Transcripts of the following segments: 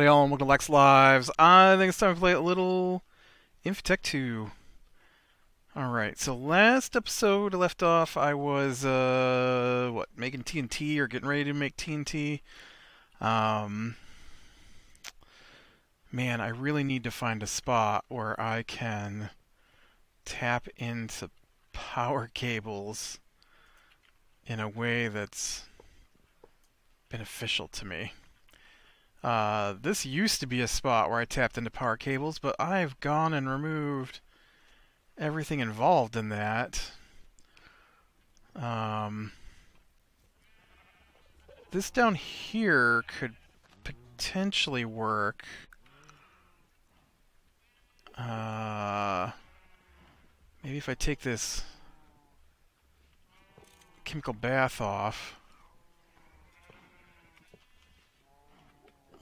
Howdy all and welcome to Lac's Lives. I think it's time to play a little Infi-Tech 2. Alright, so last episode I left off I was, uh, what, making TNT or getting ready to make TNT. Um, man, I really need to find a spot where I can tap into power cables in a way that's beneficial to me. Uh, this used to be a spot where I tapped into power cables, but I've gone and removed everything involved in that. Um, this down here could potentially work. Uh, maybe if I take this chemical bath off.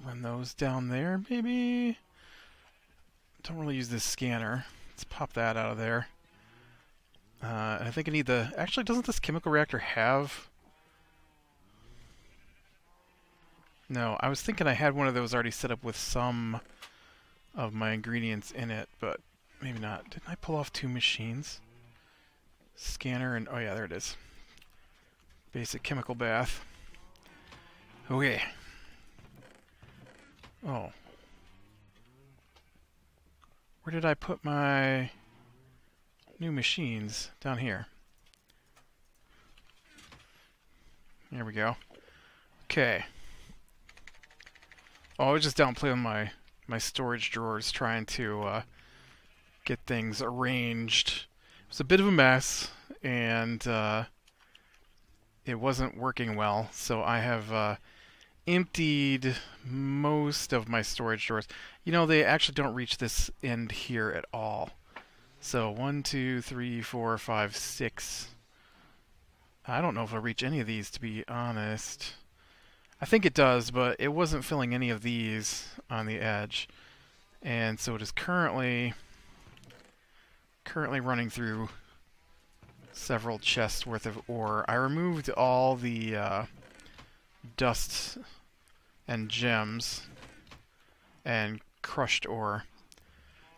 Run those down there, maybe? Don't really use this scanner. Let's pop that out of there. Uh, I think I need the... Actually, doesn't this chemical reactor have... No, I was thinking I had one of those already set up with some of my ingredients in it, but maybe not. Didn't I pull off two machines? Scanner and... Oh yeah, there it is. Basic chemical bath. Okay. Oh. Where did I put my new machines? Down here. There we go. Okay. Oh, I was just down playing my my storage drawers trying to uh, get things arranged. It was a bit of a mess, and uh, it wasn't working well, so I have uh, emptied most of my storage drawers. You know, they actually don't reach this end here at all. So one, two, three, four, five, six. I don't know if I'll reach any of these, to be honest. I think it does, but it wasn't filling any of these on the edge. And so it is currently currently running through several chests worth of ore. I removed all the uh, dust and gems and crushed ore.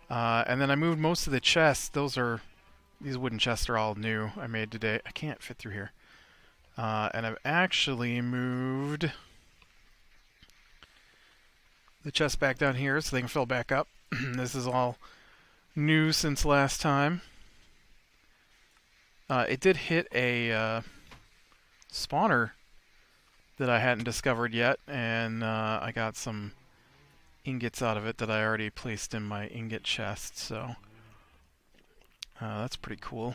Uh, and then I moved most of the chests. Those are, these wooden chests are all new I made today. I can't fit through here. Uh, and I've actually moved the chest back down here so they can fill back up. this is all new since last time. Uh, it did hit a uh, spawner that I hadn't discovered yet, and uh, I got some ingots out of it that I already placed in my ingot chest, so uh, that's pretty cool.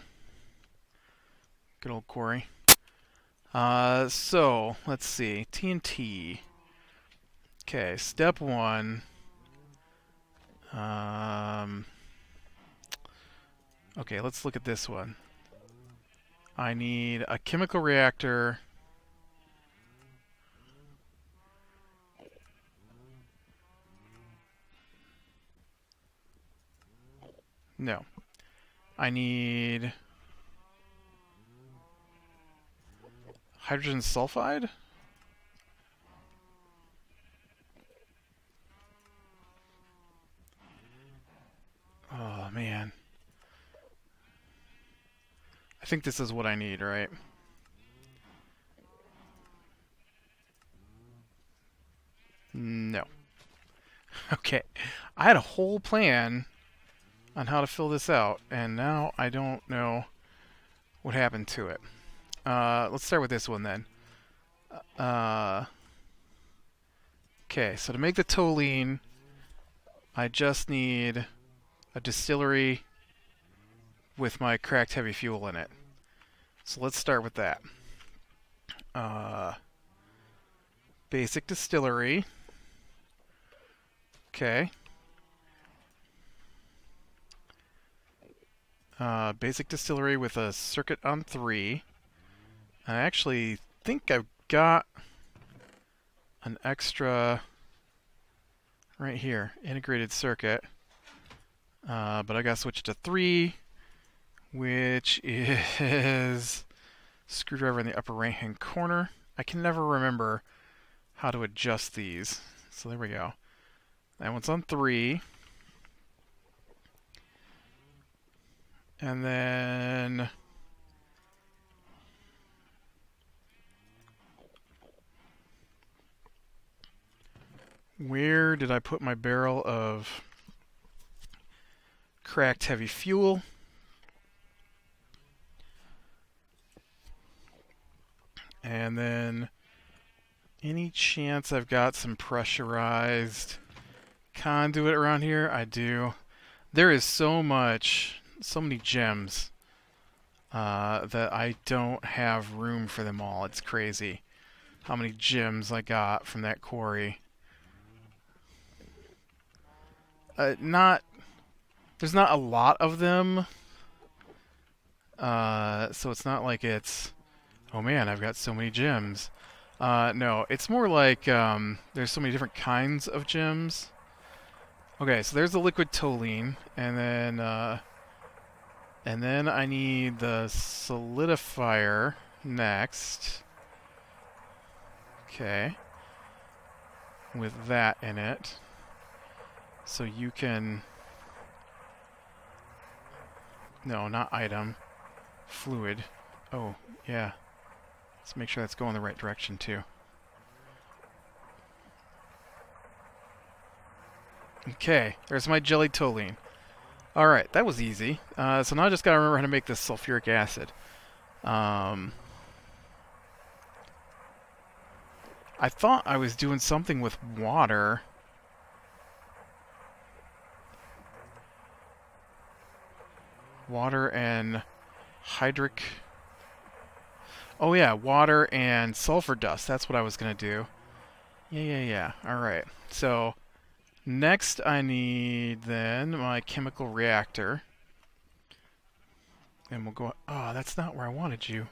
Good old quarry. Uh, so, let's see. TNT. Okay, step one. Um, okay, let's look at this one. I need a chemical reactor No. I need... Hydrogen sulfide? Oh, man. I think this is what I need, right? No. Okay. I had a whole plan on how to fill this out, and now I don't know what happened to it. Uh, let's start with this one then. Uh, okay, so to make the toluene, I just need a distillery with my cracked heavy fuel in it. So let's start with that. Uh, basic distillery. Okay. Uh, basic distillery with a circuit on 3. I actually think I've got an extra right here, integrated circuit. Uh, but I gotta switch to 3, which is screwdriver in the upper right hand corner. I can never remember how to adjust these. So there we go. That one's on three. And then... Where did I put my barrel of cracked heavy fuel? And then any chance I've got some pressurized conduit around here? I do. There is so much, so many gems uh, that I don't have room for them all. It's crazy how many gems I got from that quarry. Uh, not, there's not a lot of them, uh, so it's not like it's, oh man, I've got so many gems. Uh, no, it's more like um, there's so many different kinds of gems. Okay, so there's the liquid toluene, and then uh, and then I need the solidifier next. Okay, with that in it, so you can. No, not item. Fluid. Oh, yeah. Let's make sure that's going the right direction too. Okay, there's my jelly toluene. Alright, that was easy. Uh, so now I just gotta remember how to make this sulfuric acid. Um, I thought I was doing something with water. Water and hydric Oh yeah, water and sulfur dust. That's what I was to do. Yeah, yeah, yeah. All right. So next I need then my chemical reactor. And we'll go... Oh, that's not where I wanted you.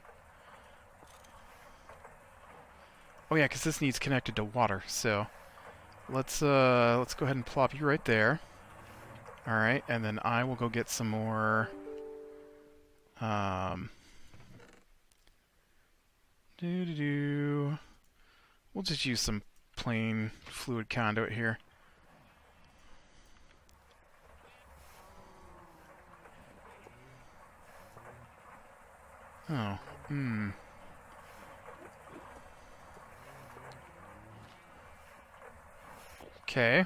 Oh yeah, because this needs connected to water. So let's uh, let's go ahead and plop you right there. All right, and then I will go get some more... Um, do do. We'll just use some plain fluid conduit here. Oh, hmm. Okay.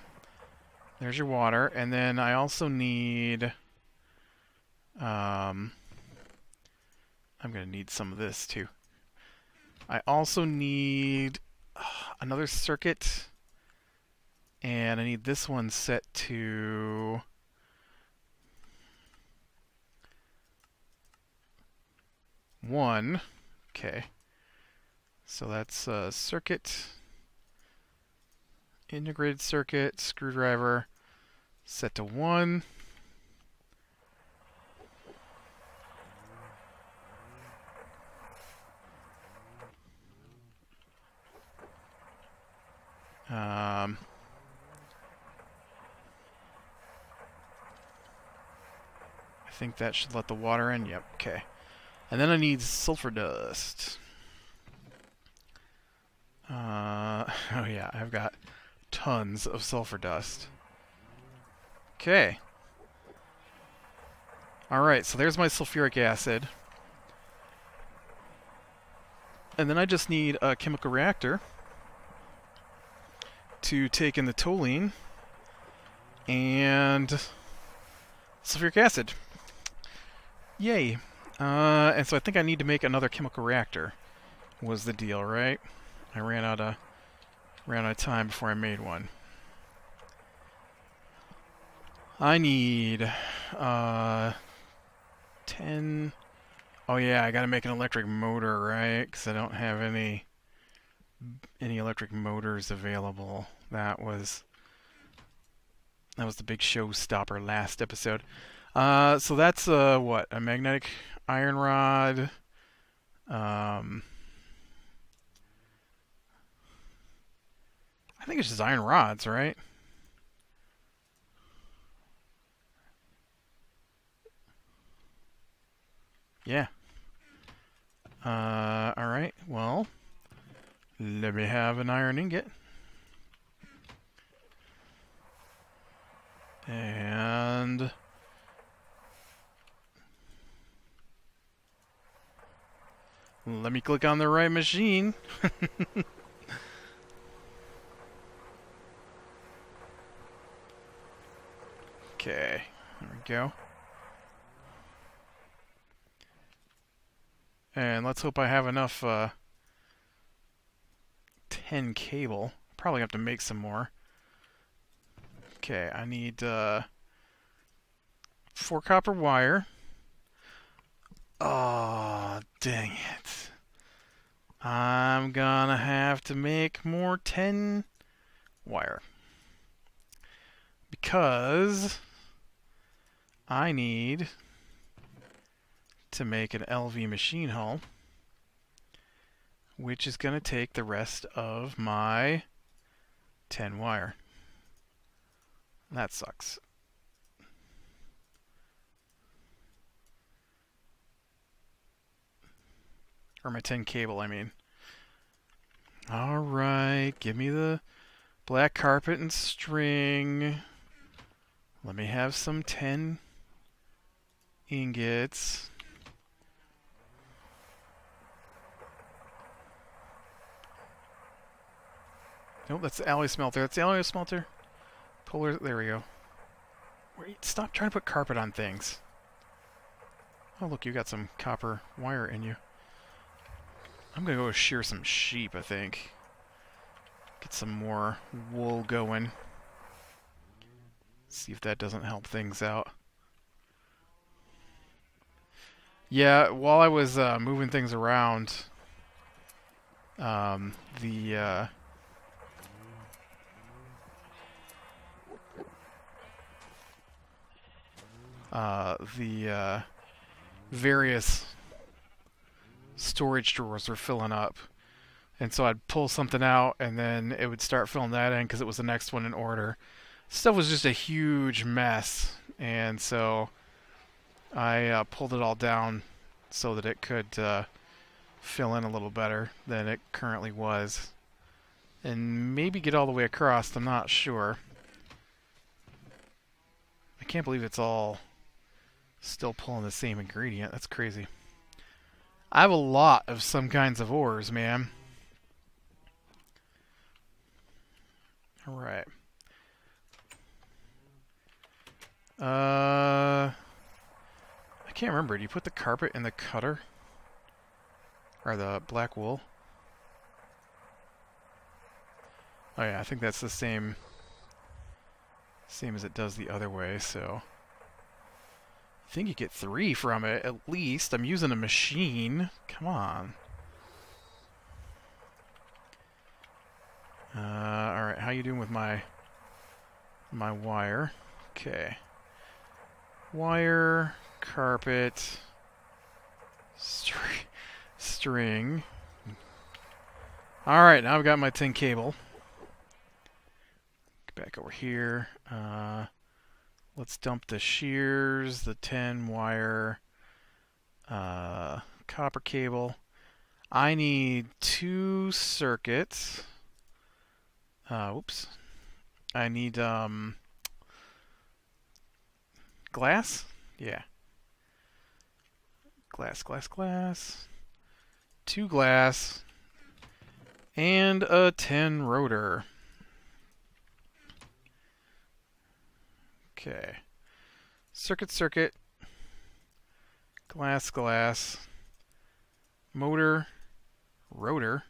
There's your water. And then I also need... Um, I'm going to need some of this, too. I also need uh, another circuit, and I need this one set to one. Okay, so that's a circuit, integrated circuit, screwdriver, set to one. Um, I think that should let the water in. Yep, okay. And then I need sulfur dust. Uh, oh yeah, I've got tons of sulfur dust. Okay. Alright, so there's my sulfuric acid. And then I just need a chemical reactor to take in the toluene and sulfuric acid. Yay. Uh, and so I think I need to make another chemical reactor was the deal, right? I ran out of ran out of time before I made one. I need uh 10 Oh yeah, I got to make an electric motor, right? Cuz I don't have any any electric motors available. That was that was the big showstopper last episode. Uh, so that's uh, what a magnetic iron rod. Um, I think it's just iron rods, right? Yeah. Uh, all right. Well, let me have an iron ingot. And... Let me click on the right machine. okay, there we go. And let's hope I have enough uh, tin cable. Probably have to make some more. Okay, I need uh, four copper wire. Oh, dang it. I'm gonna have to make more tin wire. Because I need to make an LV machine hull, which is going to take the rest of my tin wire. That sucks. Or my tin cable, I mean. Alright, give me the black carpet and string. Let me have some tin ingots. Nope, that's the alloy smelter. That's the alloy smelter. Polar, there we go. Wait, stop trying to put carpet on things. Oh, look, you got some copper wire in you. I'm gonna go shear some sheep, I think. Get some more wool going. See if that doesn't help things out. Yeah, while I was uh, moving things around, um, the uh, uh, the uh, various storage drawers were filling up. And so I'd pull something out, and then it would start filling that in because it was the next one in order. Stuff was just a huge mess, and so I uh, pulled it all down so that it could uh, fill in a little better than it currently was. And maybe get all the way across, I'm not sure. I can't believe it's all still pulling the same ingredient. That's crazy. I have a lot of some kinds of ores, man. Alright. Uh, I can't remember. Do you put the carpet in the cutter? Or the black wool? Oh yeah, I think that's the same same as it does the other way, so I think you get three from it, at least. I'm using a machine. Come on. Uh, alright, how you doing with my my wire? Okay. Wire, carpet, str string. Alright, now I've got my tin cable. Get back over here. Uh, Let's dump the shears, the tin wire uh, copper cable. I need two circuits. Uh, oops. I need um, glass? Yeah. Glass, glass, glass. Two glass. And a tin rotor. Okay. Circuit, circuit. Glass, glass. Motor, rotor.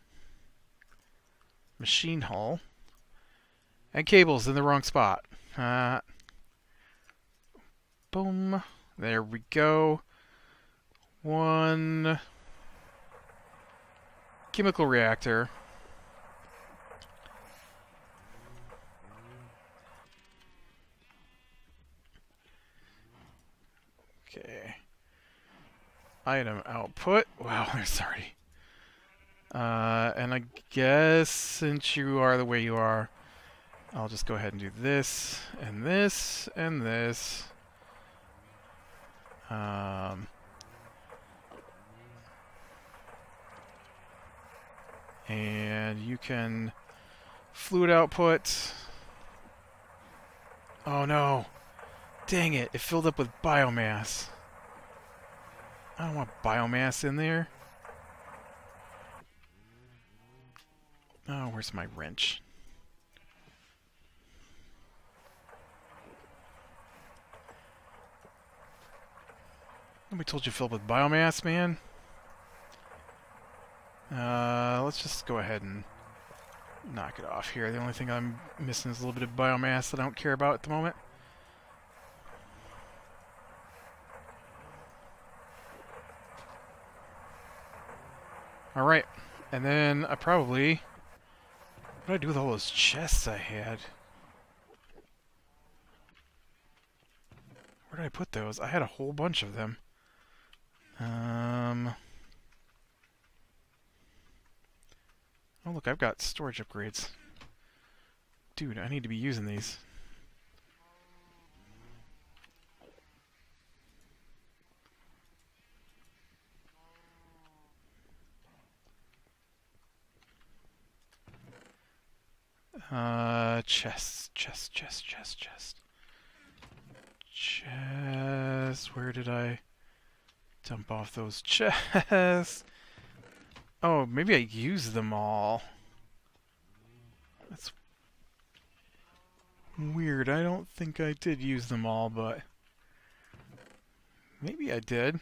Machine hull. And cables in the wrong spot. Uh, boom. There we go. One chemical reactor. Okay. Item output. Wow, already. Uh, and I guess since you are the way you are, I'll just go ahead and do this, and this, and this. Um, and you can fluid output. Oh no. Dang it, it filled up with biomass. I don't want biomass in there. Oh, where's my wrench? Nobody told you to fill up with biomass, man. Uh, let's just go ahead and knock it off here. The only thing I'm missing is a little bit of biomass that I don't care about at the moment. Alright, and then I probably... What did I do with all those chests I had? Where did I put those? I had a whole bunch of them. Um... Oh look, I've got storage upgrades. Dude, I need to be using these. Uh, chest, chest, chest, chest, chest. Chest, where did I dump off those chests? Oh, maybe I used them all. That's weird. I don't think I did use them all, but maybe I did.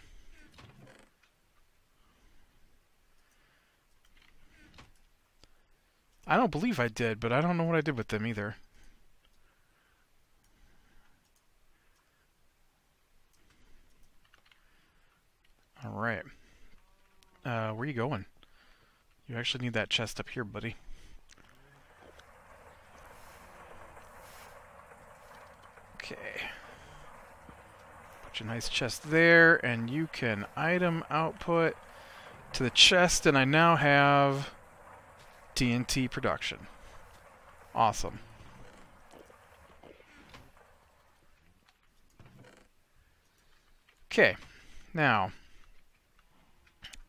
I don't believe I did, but I don't know what I did with them either. Alright. Uh, where are you going? You actually need that chest up here, buddy. Okay. Put your nice chest there, and you can item output to the chest, and I now have TNT production. Awesome. Okay, now,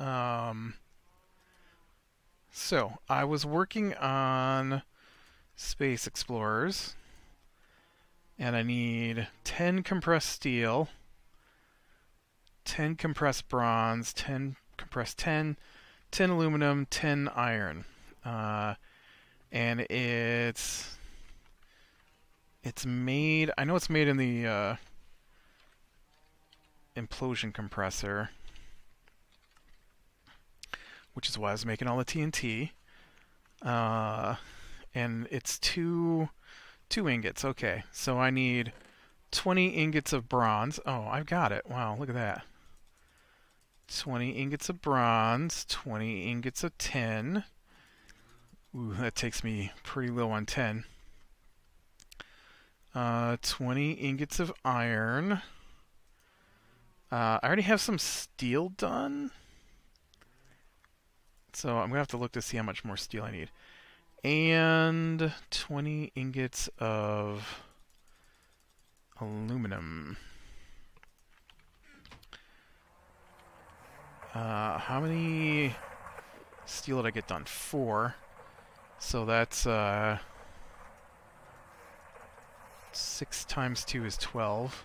um, so I was working on Space Explorers, and I need 10 compressed steel, 10 compressed bronze, 10 compressed tin, 10 aluminum, 10 iron. Uh, and it's it's made. I know it's made in the uh, implosion compressor, which is why I was making all the TNT. Uh, and it's two two ingots. Okay, so I need 20 ingots of bronze. Oh, I've got it. Wow, look at that. 20 ingots of bronze, 20 ingots of tin. Ooh, that takes me pretty low on tin. Uh, 20 ingots of iron. Uh, I already have some steel done. So I'm going to have to look to see how much more steel I need. And 20 ingots of aluminum. Uh, how many steel did I get done? Four. So that's uh, 6 times 2 is 12.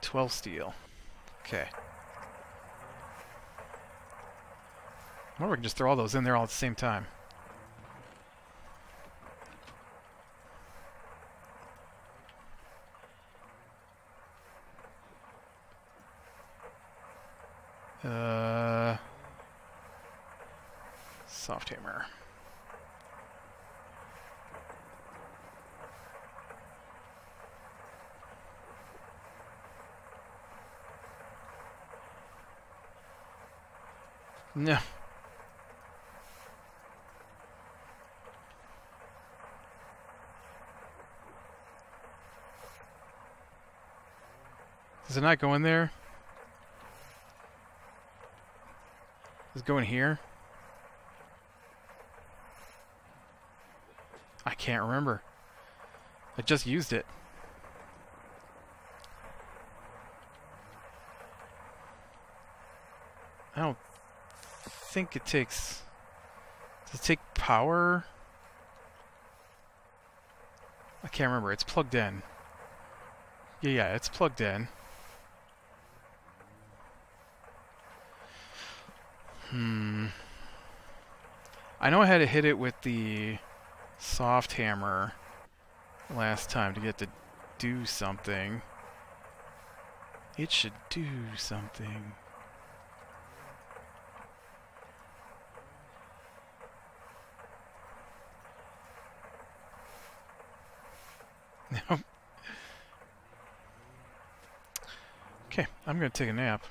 12 steel. Okay. Or we can just throw all those in there all at the same time. Uh, soft hammer. No. Does it not go in there? Does it go in here? I can't remember. I just used it. Think it takes... Does it take power? I can't remember. It's plugged in. Yeah, yeah, it's plugged in. Hmm. I know I had to hit it with the soft hammer last time to get to do something. It should do something. Nope. Okay, I'm going to take a nap.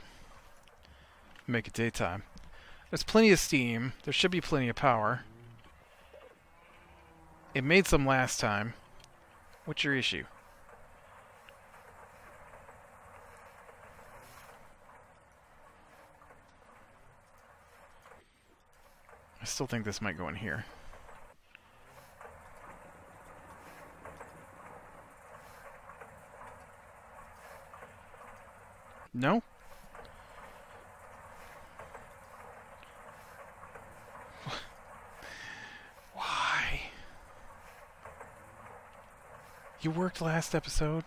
Make it daytime. There's plenty of steam. There should be plenty of power. It made some last time. What's your issue? I still think this might go in here. No? Why? You worked last episode?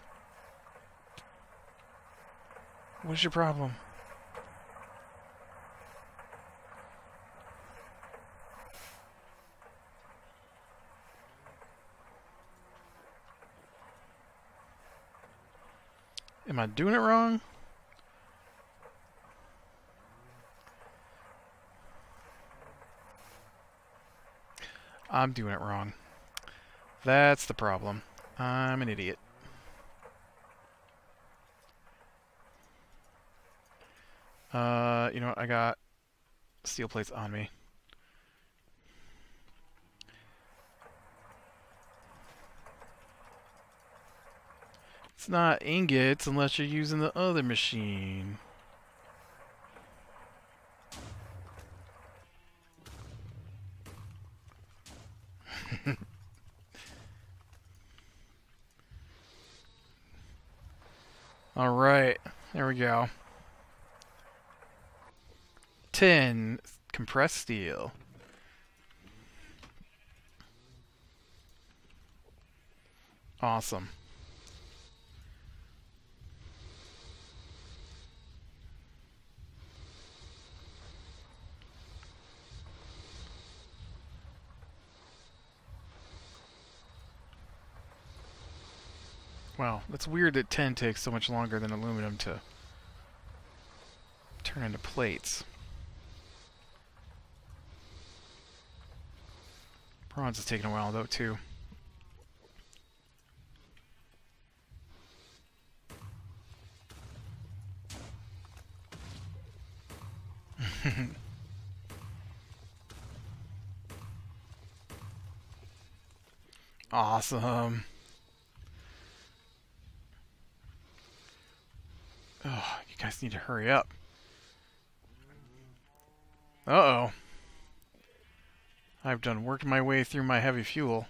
What's your problem? Am I doing it wrong? I'm doing it wrong. That's the problem. I'm an idiot. Uh, you know what? I got steel plates on me. It's not ingots unless you're using the other machine. All right, there we go. 10 compressed steel. Awesome. Wow, that's weird that tin takes so much longer than aluminum to turn into plates. Bronze is taking a while though too. awesome. Oh, you guys need to hurry up. Uh-oh. I've done worked my way through my heavy fuel.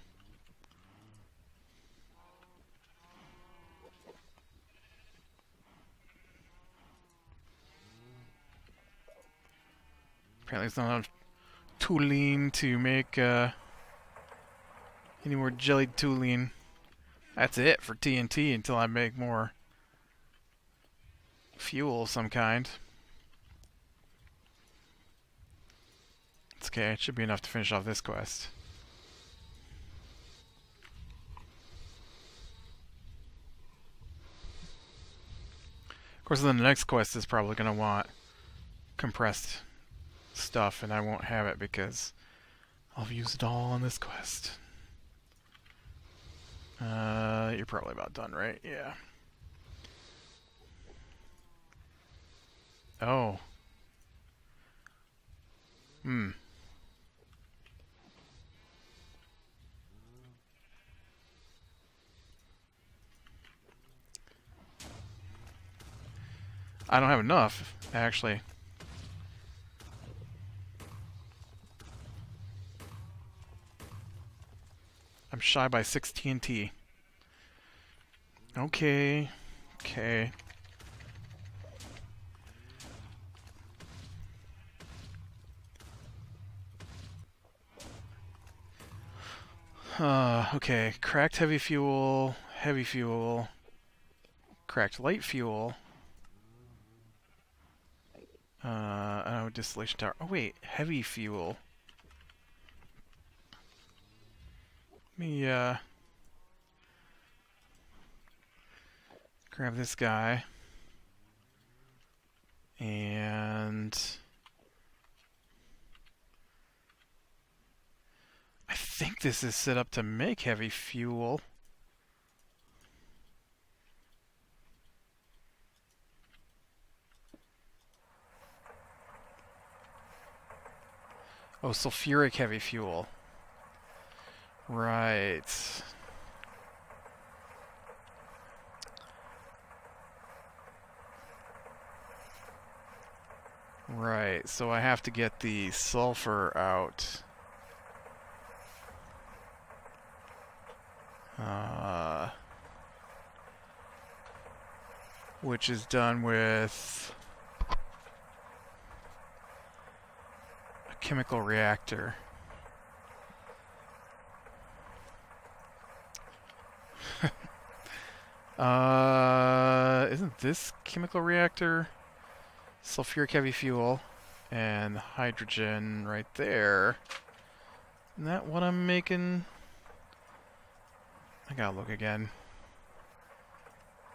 Apparently it's not enough toluene to make uh, any more jellied toluene. That's it for TNT until I make more fuel of some kind. It's okay, it should be enough to finish off this quest. Of course, then the next quest is probably going to want compressed stuff, and I won't have it because I'll use it all on this quest. Uh, you're probably about done, right? Yeah. Oh. Hmm. I don't have enough, actually. I'm shy by 6 TNT. Okay. Okay. Uh, okay, cracked heavy fuel, heavy fuel, cracked light fuel. Uh, oh, distillation tower. Oh wait, heavy fuel. Let me uh, grab this guy. And I think this is set up to make heavy fuel. Oh, sulfuric heavy fuel. Right. Right, so I have to get the sulfur out. Uh, which is done with a chemical reactor. uh, isn't this chemical reactor sulfuric heavy fuel and hydrogen right there? Isn't that what I'm making? I gotta look again.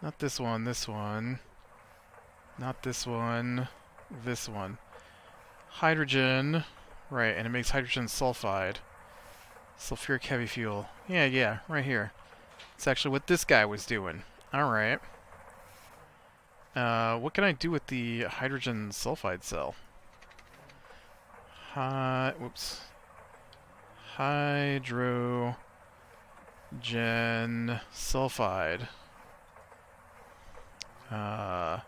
Not this one, this one. Not this one, this one. Hydrogen. Right, and it makes hydrogen sulfide. Sulfuric heavy fuel. Yeah, yeah, right here. It's actually what this guy was doing. Alright. Uh, what can I do with the hydrogen sulfide cell? Hi, whoops. Hydrogen sulfide. Uh,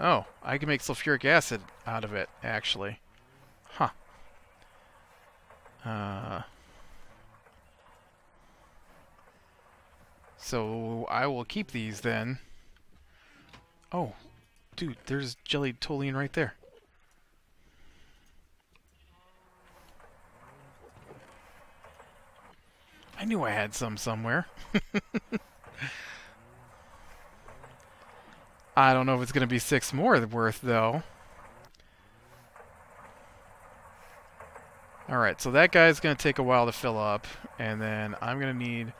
Oh, I can make sulfuric acid out of it, actually. Huh. Uh, so I will keep these then. Oh, dude, there's jelly toluene right there. I knew I had some somewhere. I don't know if it's going to be six more worth, though. Alright, so that guy's going to take a while to fill up, and then I'm going to need...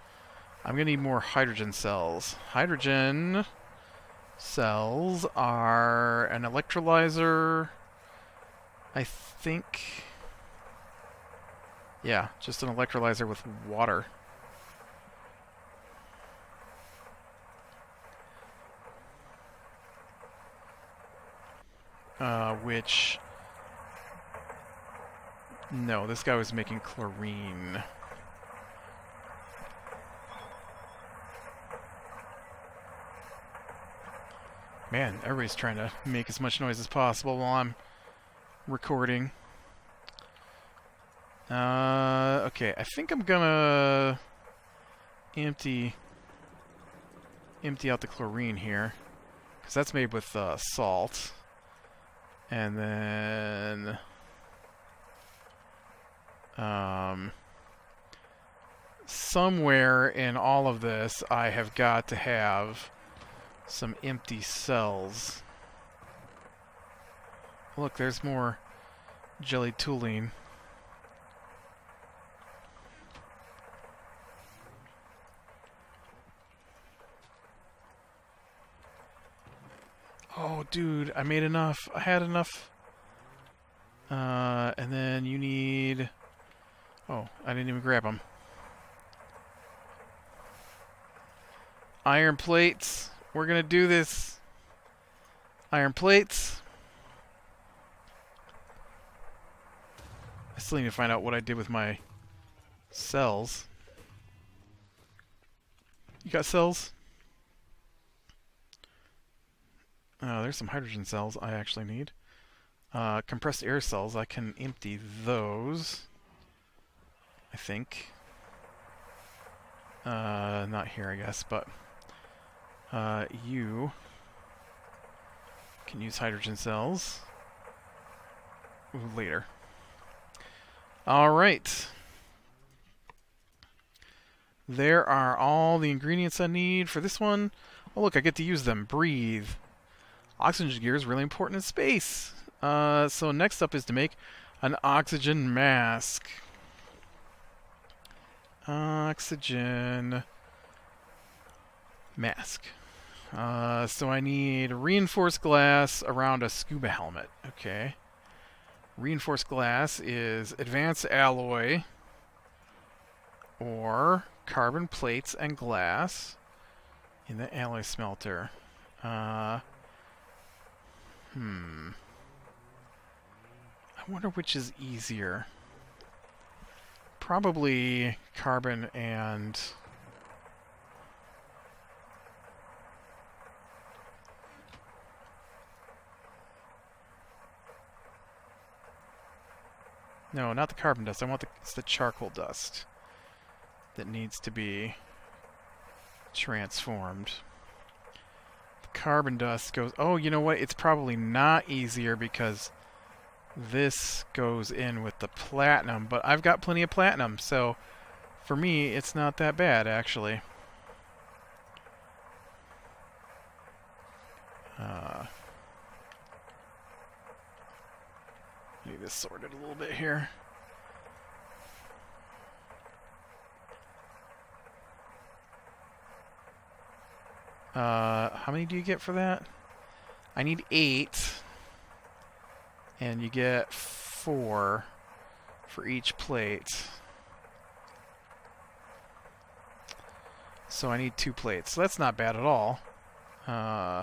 I'm going to need more hydrogen cells. Hydrogen cells are an electrolyzer, I think... Yeah, just an electrolyzer with water. Uh, which... No, this guy was making chlorine. Man, everybody's trying to make as much noise as possible while I'm recording. Uh, okay, I think I'm gonna empty empty out the chlorine here, because that's made with uh, salt. And then... Um, somewhere in all of this, I have got to have some empty cells. Look, there's more jelly toluene. Oh, dude, I made enough. I had enough. Uh, and then you need... Oh, I didn't even grab them. Iron plates. We're going to do this. Iron plates. I still need to find out what I did with my cells. You got cells? Uh, there's some hydrogen cells I actually need. Uh, compressed air cells, I can empty those. I think. Uh, not here, I guess, but uh, you can use hydrogen cells later. All right. There are all the ingredients I need for this one. Oh, look, I get to use them. Breathe. Oxygen gear is really important in space. Uh, so next up is to make an oxygen mask. Oxygen mask. Uh, so I need reinforced glass around a scuba helmet. Okay. Reinforced glass is advanced alloy or carbon plates and glass in the alloy smelter. Uh, hmm. I wonder which is easier. Probably carbon and... No, not the carbon dust. I want the, it's the charcoal dust that needs to be transformed. Carbon dust goes... Oh, you know what? It's probably not easier because this goes in with the platinum, but I've got plenty of platinum, so for me, it's not that bad, actually. Uh, need this sorted a little bit here. Uh, how many do you get for that? I need eight. And you get four for each plate. So I need two plates. So that's not bad at all. Uh,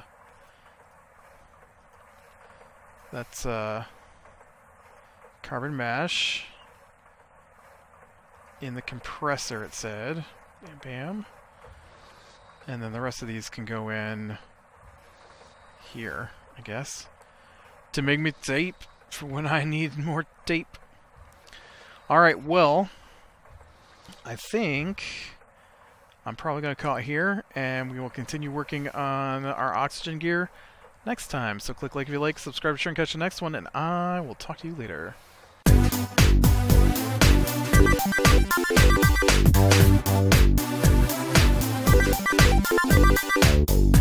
that's uh, carbon mesh. In the compressor, it said. Bam, bam. And then the rest of these can go in here, I guess to make me tape for when I need more tape. Alright, well, I think I'm probably going to call it here, and we will continue working on our oxygen gear next time. So click like if you like, subscribe, share, and catch the next one, and I will talk to you later. Thank.